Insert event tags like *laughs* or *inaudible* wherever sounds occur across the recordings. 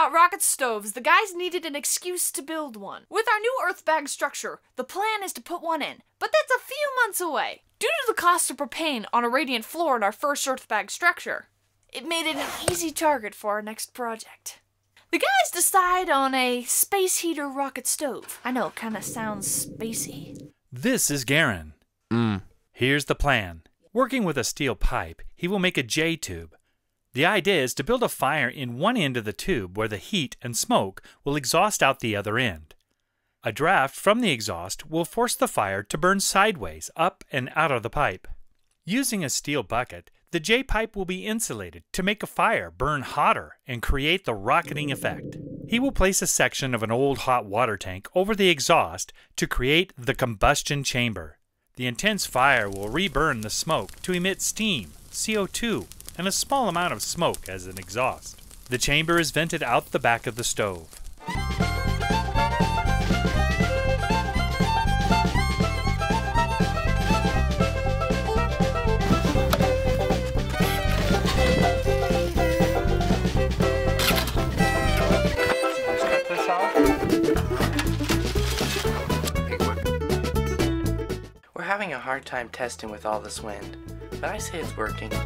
about rocket stoves, the guys needed an excuse to build one. With our new earth bag structure, the plan is to put one in, but that's a few months away. Due to the cost of propane on a radiant floor in our first earth bag structure, it made it an easy target for our next project. The guys decide on a space heater rocket stove. I know, it kinda sounds spacey. This is Garen. Mm. Here's the plan. Working with a steel pipe, he will make a J tube. The idea is to build a fire in one end of the tube where the heat and smoke will exhaust out the other end. A draft from the exhaust will force the fire to burn sideways up and out of the pipe. Using a steel bucket, the J pipe will be insulated to make a fire burn hotter and create the rocketing effect. He will place a section of an old hot water tank over the exhaust to create the combustion chamber. The intense fire will reburn the smoke to emit steam, CO2, and a small amount of smoke as an exhaust. The chamber is vented out the back of the stove. Hard time testing with all this wind, but I say it's working. A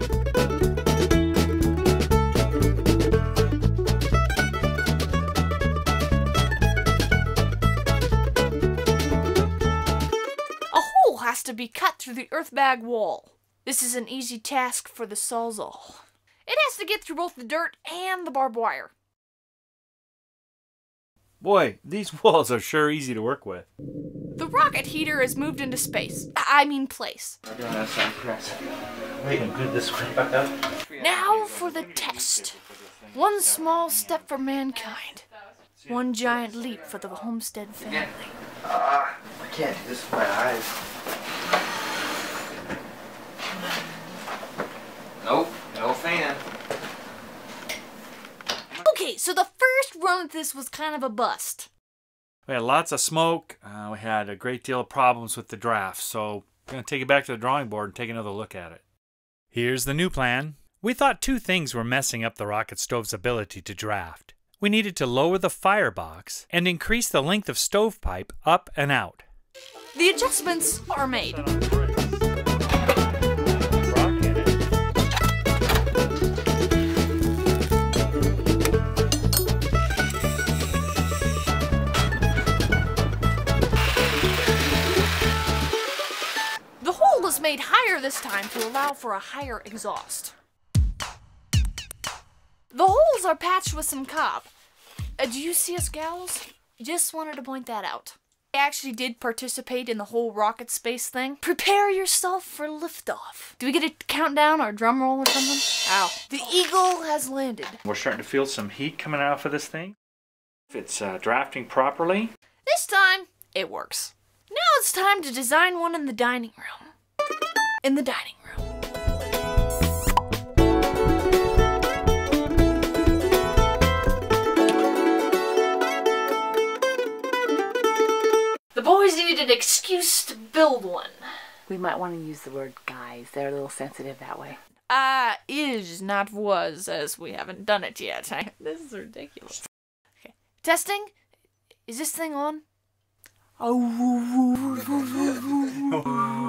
hole has to be cut through the earth bag wall. This is an easy task for the Sawzall. It has to get through both the dirt and the barbed wire. Boy, these *laughs* walls are sure easy to work with. The rocket heater is moved into space. I mean place. Making good this way. Now for the test. One small step for mankind. One giant leap for the Homestead family. Ah, I can't do this with my eyes. Nope, no fan. Okay, so the first run of this was kind of a bust. We had lots of smoke. Uh, we had a great deal of problems with the draft, so I'm going to take it back to the drawing board and take another look at it. Here's the new plan. We thought two things were messing up the rocket stove's ability to draft. We needed to lower the firebox and increase the length of stovepipe up and out. The adjustments are made. Made higher this time to allow for a higher exhaust. The holes are patched with some cob. Uh, do you see us, gals? Just wanted to point that out. I actually did participate in the whole rocket space thing. Prepare yourself for liftoff. Do we get a countdown or a drum roll or something? Ow. The Eagle has landed. We're starting to feel some heat coming out of this thing. If it's uh, drafting properly, This time, it works. Now it's time to design one in the dining room. In the dining room. The boys needed an excuse to build one. We might want to use the word guys. They're a little sensitive that way. Uh, is, not was, as we haven't done it yet. *laughs* this is ridiculous. Okay. Testing? Is this thing on?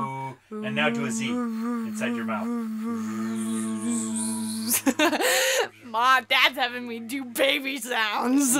*laughs* and now do a Z inside your mouth. *laughs* Ma, Dad's having me do baby sounds.